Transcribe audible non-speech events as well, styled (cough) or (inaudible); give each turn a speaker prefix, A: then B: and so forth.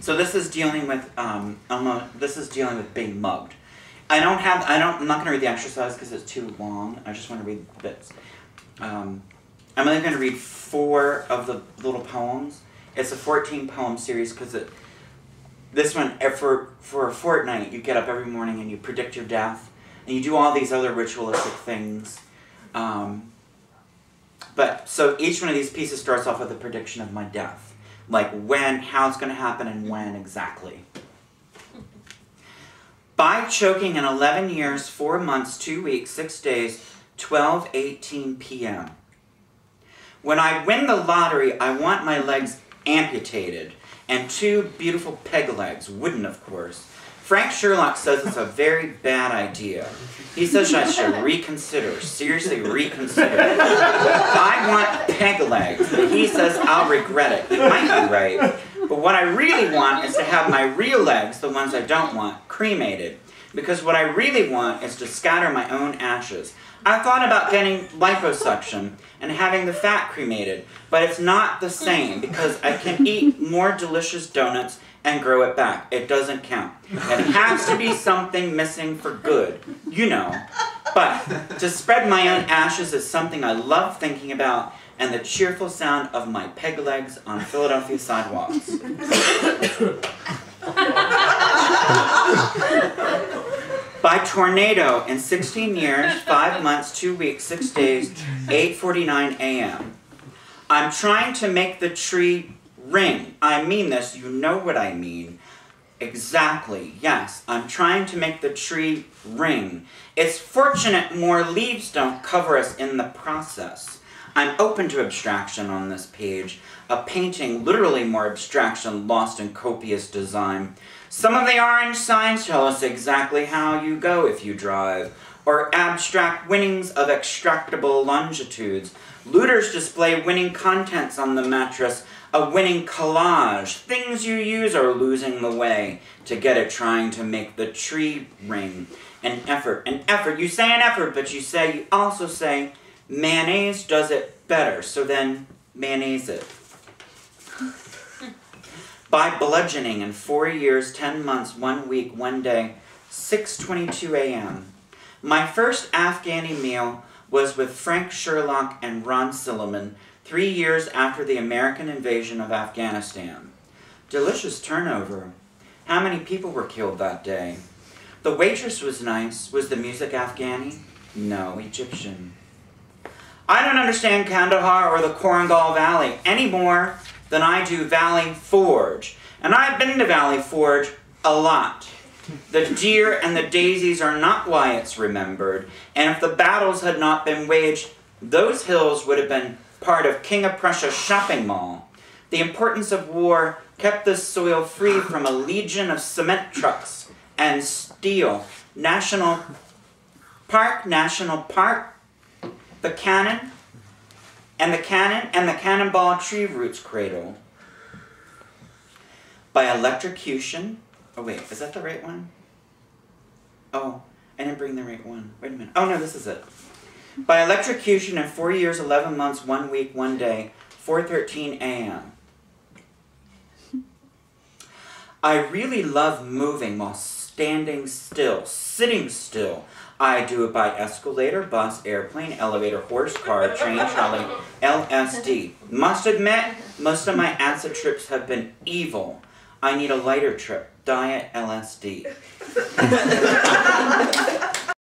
A: So this is dealing with um, almost, this is dealing with being mugged. I don't have I don't I'm not going to read the exercise because it's too long. I just want to read bits. Um, I'm only going to read four of the little poems. It's a 14 poem series because it this one eh, for for a fortnight you get up every morning and you predict your death and you do all these other ritualistic things. Um, but so each one of these pieces starts off with a prediction of my death, like when, how it's going to happen, and when exactly. By choking in 11 years, 4 months, 2 weeks, 6 days, 12, 18 p.m. When I win the lottery, I want my legs amputated and two beautiful peg legs, wooden of course. Frank Sherlock says it's a very bad idea. He says I should (laughs) reconsider, seriously reconsider. I want peg legs, but he says I'll regret it. He might be right. But what I really want is to have my real legs, the ones I don't want, cremated. Because what I really want is to scatter my own ashes. I thought about getting liposuction and having the fat cremated, but it's not the same because I can eat more delicious donuts and grow it back. It doesn't count. It has to be something missing for good, you know. But to spread my own ashes is something I love thinking about and the cheerful sound of my peg legs on Philadelphia sidewalks. (laughs) By tornado in 16 years, (laughs) 5 months, 2 weeks, 6 days, 8:49 a.m. I'm trying to make the tree ring. I mean this, you know what I mean. Exactly. Yes, I'm trying to make the tree ring. It's fortunate more leaves don't cover us in the process. I'm open to abstraction on this page, a painting literally more abstraction lost in copious design. Some of the orange signs tell us exactly how you go if you drive, or abstract winnings of extractable longitudes. Looters display winning contents on the mattress, a winning collage. Things you use are losing the way to get it trying to make the tree ring. An effort, an effort. You say an effort, but you say, you also say, mayonnaise does it better, so then mayonnaise it (laughs) by bludgeoning in four years, ten months, one week, one day, 6.22 a.m. My first Afghani meal was with Frank Sherlock and Ron Silliman three years after the American invasion of Afghanistan. Delicious turnover. How many people were killed that day? The waitress was nice. Was the music Afghani? No, Egyptian. I don't understand Kandahar or the Korengal Valley any more than I do Valley Forge. And I've been to Valley Forge a lot. The deer and the daisies are not why it's remembered, and if the battles had not been waged, those hills would have been part of King of Prussia's shopping mall. The importance of war kept this soil free from a legion of cement trucks and steel. National Park, National Park, the cannon, and the cannon and the cannonball tree roots cradle. By electrocution. Oh wait, is that the right one? Oh, I didn't bring the right one. Wait a minute. Oh no, this is it. By electrocution in four years, eleven months, one week, one day, 4:13 a.m. I really love moving while standing still, sitting still, I do it by escalator, bus, airplane, elevator, horse, car, train, trolley, LSD. Must admit, most of my acid trips have been evil. I need a lighter trip. Diet LSD. (laughs)